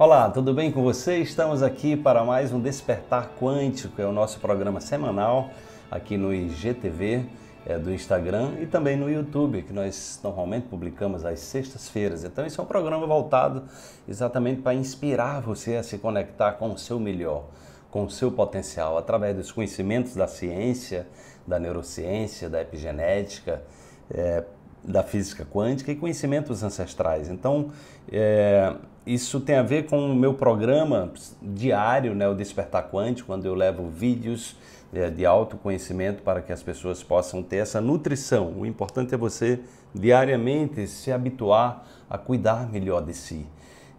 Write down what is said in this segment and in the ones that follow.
Olá, tudo bem com você? Estamos aqui para mais um Despertar Quântico, é o nosso programa semanal aqui no IGTV é, do Instagram e também no YouTube, que nós normalmente publicamos às sextas-feiras. Então, esse é um programa voltado exatamente para inspirar você a se conectar com o seu melhor, com o seu potencial, através dos conhecimentos da ciência, da neurociência, da epigenética, é, da física quântica e conhecimentos ancestrais. Então, é, isso tem a ver com o meu programa diário, né, o Despertar Quântico, quando eu levo vídeos é, de autoconhecimento para que as pessoas possam ter essa nutrição. O importante é você diariamente se habituar a cuidar melhor de si.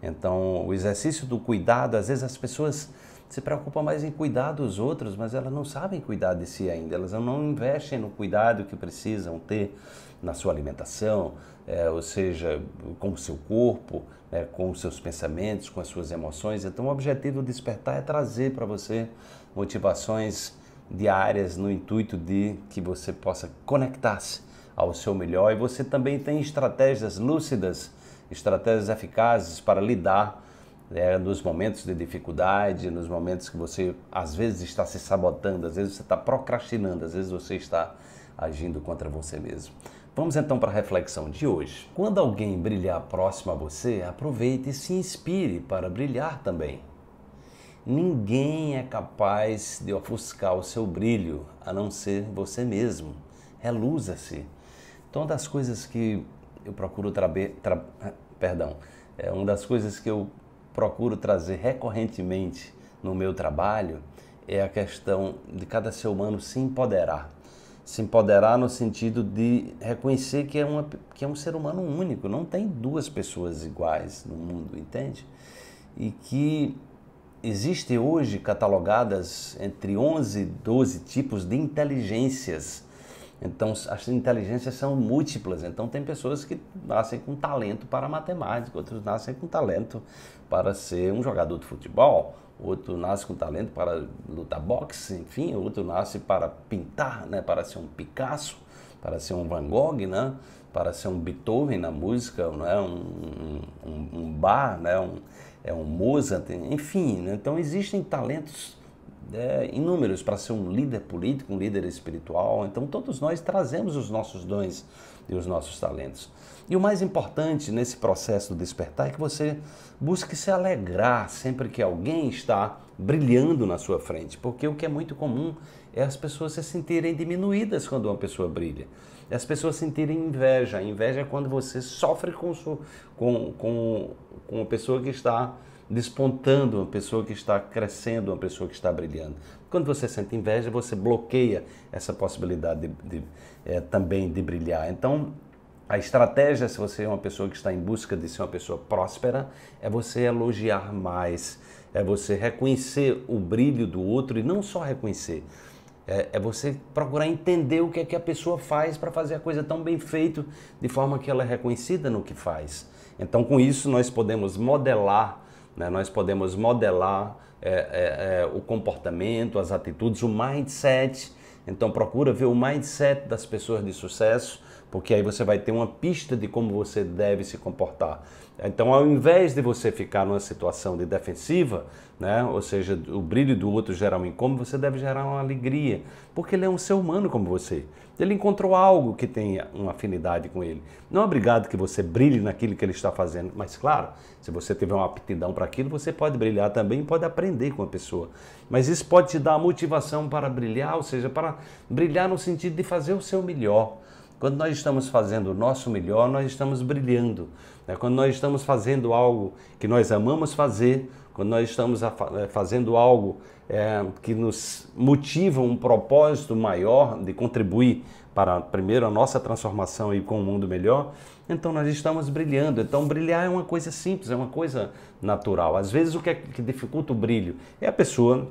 Então, o exercício do cuidado, às vezes as pessoas se preocupam mais em cuidar dos outros, mas elas não sabem cuidar de si ainda, elas não investem no cuidado que precisam ter na sua alimentação, é, ou seja, com o seu corpo, é, com os seus pensamentos, com as suas emoções. Então, o objetivo do despertar é trazer para você motivações diárias no intuito de que você possa conectar-se ao seu melhor e você também tem estratégias lúcidas, estratégias eficazes para lidar é, nos momentos de dificuldade, nos momentos que você às vezes está se sabotando, às vezes você está procrastinando, às vezes você está agindo contra você mesmo. Vamos então para a reflexão de hoje. Quando alguém brilhar próximo a você, aproveite e se inspire para brilhar também. Ninguém é capaz de ofuscar o seu brilho a não ser você mesmo. Reluza-se. Então, uma das coisas que eu procuro trazer, tra... perdão, é uma das coisas que eu procuro trazer recorrentemente no meu trabalho é a questão de cada ser humano se empoderar se empoderar no sentido de reconhecer que é, uma, que é um ser humano único, não tem duas pessoas iguais no mundo, entende? E que existe hoje catalogadas entre 11 e 12 tipos de inteligências. Então, as inteligências são múltiplas. Então, tem pessoas que nascem com talento para matemática, outros nascem com talento para ser um jogador de futebol, outro nasce com talento para lutar boxe, enfim, outro nasce para pintar, né, para ser um Picasso, para ser um Van Gogh, né, para ser um Beethoven na música, não é um, um, um bar, né, um, é um Mozart, enfim, né, então existem talentos é, inúmeros para ser um líder político, um líder espiritual. Então todos nós trazemos os nossos dons e os nossos talentos. E o mais importante nesse processo do despertar é que você busque se alegrar sempre que alguém está brilhando na sua frente, porque o que é muito comum é as pessoas se sentirem diminuídas quando uma pessoa brilha. É as pessoas sentirem inveja. A inveja é quando você sofre com, com, com, com uma pessoa que está despontando, uma pessoa que está crescendo, uma pessoa que está brilhando. Quando você sente inveja, você bloqueia essa possibilidade de, de é, também de brilhar. Então, a estratégia, se você é uma pessoa que está em busca de ser uma pessoa próspera, é você elogiar mais, é você reconhecer o brilho do outro e não só reconhecer, é, é você procurar entender o que é que a pessoa faz para fazer a coisa tão bem feita, de forma que ela é reconhecida no que faz. Então, com isso, nós podemos modelar, né? nós podemos modelar é, é, é o comportamento, as atitudes, o mindset. Então, procura ver o mindset das pessoas de sucesso porque aí você vai ter uma pista de como você deve se comportar. Então, ao invés de você ficar numa situação de defensiva, né, ou seja, o brilho do outro gerar um incômodo, você deve gerar uma alegria, porque ele é um ser humano como você. Ele encontrou algo que tenha uma afinidade com ele. Não é obrigado que você brilhe naquilo que ele está fazendo, mas claro, se você tiver uma aptidão para aquilo, você pode brilhar também, pode aprender com a pessoa. Mas isso pode te dar motivação para brilhar, ou seja, para brilhar no sentido de fazer o seu melhor. Quando nós estamos fazendo o nosso melhor, nós estamos brilhando. Né? Quando nós estamos fazendo algo que nós amamos fazer, quando nós estamos eh, fazendo algo é, que nos motiva um propósito maior de contribuir para, primeiro, a nossa transformação e com um mundo melhor, então nós estamos brilhando. Então, brilhar é uma coisa simples, é uma coisa natural. Às vezes, o que, é que dificulta o brilho é a pessoa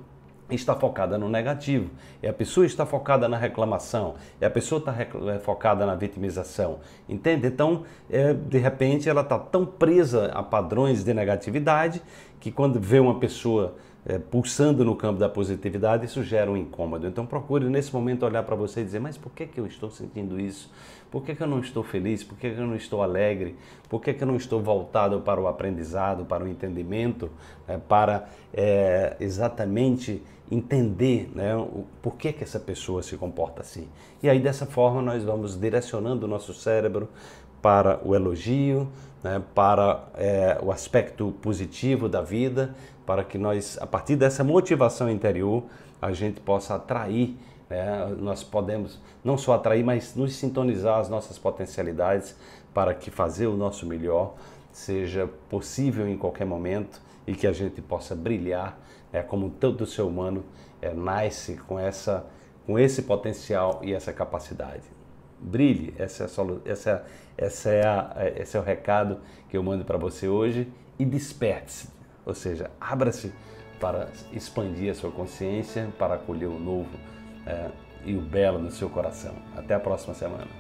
está focada no negativo, é a pessoa está focada na reclamação, é a pessoa está é, focada na vitimização, entende? Então, é, de repente, ela está tão presa a padrões de negatividade que quando vê uma pessoa é, pulsando no campo da positividade, isso gera um incômodo. Então procure nesse momento olhar para você e dizer, mas por que, que eu estou sentindo isso? Por que, que eu não estou feliz? Por que, que eu não estou alegre? Por que, que eu não estou voltado para o aprendizado, para o entendimento, né, para é, exatamente entender né, o, por que, que essa pessoa se comporta assim? E aí dessa forma nós vamos direcionando o nosso cérebro para o elogio, né, para é, o aspecto positivo da vida, para que nós, a partir dessa motivação interior, a gente possa atrair, né, nós podemos não só atrair, mas nos sintonizar as nossas potencialidades para que fazer o nosso melhor seja possível em qualquer momento e que a gente possa brilhar, né, como todo ser humano é, nasce com essa com esse potencial e essa capacidade brilhe. Essa é, essa, essa é a, esse é o recado que eu mando para você hoje e desperte-se, ou seja, abra-se para expandir a sua consciência, para acolher o novo é, e o belo no seu coração. Até a próxima semana.